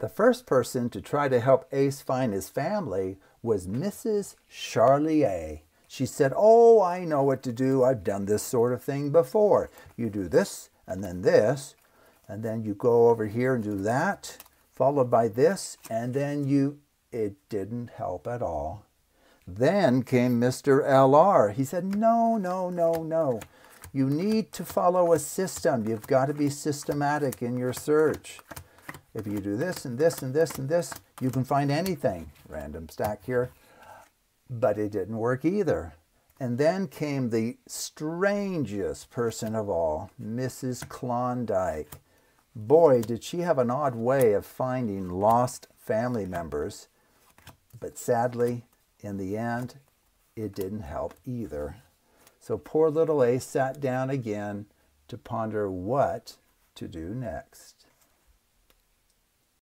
The first person to try to help Ace find his family was Mrs. Charlier. She said, Oh, I know what to do. I've done this sort of thing before. You do this and then this, and then you go over here and do that, followed by this, and then you. It didn't help at all. Then came Mr. LR. He said, No, no, no, no. You need to follow a system. You've got to be systematic in your search. If you do this and this and this and this, you can find anything. Random stack here. But it didn't work either. And then came the strangest person of all, Mrs. Klondike. Boy, did she have an odd way of finding lost family members. But sadly, in the end, it didn't help either. So poor little Ace sat down again to ponder what to do next.